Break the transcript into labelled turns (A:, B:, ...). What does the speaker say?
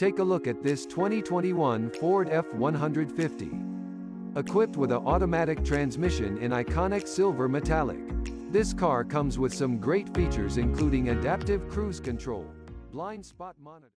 A: Take a look at this 2021 Ford F-150. Equipped with an automatic transmission in iconic silver metallic. This car comes with some great features including adaptive cruise control, blind spot monitor,